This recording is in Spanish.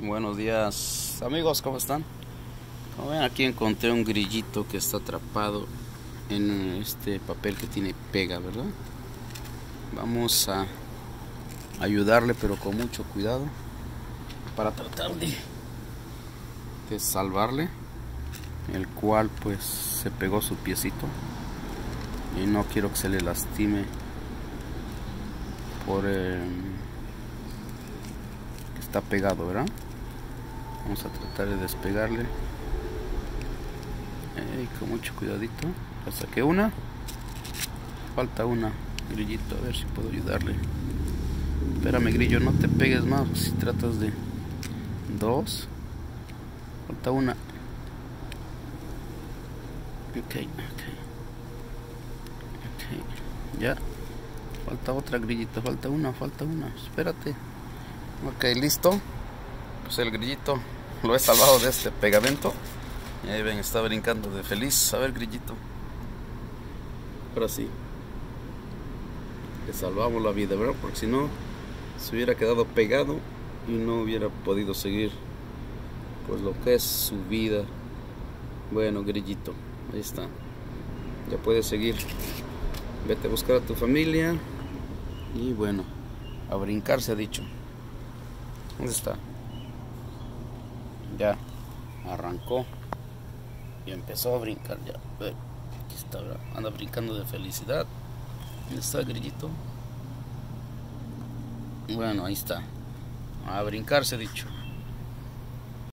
Buenos días amigos, ¿cómo están? Como ven aquí encontré un grillito que está atrapado en este papel que tiene pega, ¿verdad? Vamos a ayudarle pero con mucho cuidado para tratar de, salvarle el cual pues se pegó su piecito y no quiero que se le lastime por que está pegado, ¿verdad? Vamos a tratar de despegarle. con mucho cuidadito. Ya saqué una. Falta una. Grillito, a ver si puedo ayudarle. Espérame, grillo, no te pegues más si tratas de dos. Falta una. Ok, ok. Ok. Ya. Falta otra grillita, falta una, falta una. Espérate. Ok, listo. Pues el grillito lo he salvado de este pegamento. Y ahí ven, está brincando de feliz. A ver, grillito. Ahora sí. Le salvamos la vida, ¿verdad? Porque si no, se hubiera quedado pegado y no hubiera podido seguir pues lo que es su vida. Bueno, grillito, ahí está. Ya puedes seguir. Vete a buscar a tu familia. Y bueno, a brincar se ha dicho. ¿Dónde está? Ya arrancó y empezó a brincar ya. Aquí está, anda brincando de felicidad. ¿Dónde está el grillito? Bueno, ahí está. A brincar se ha dicho.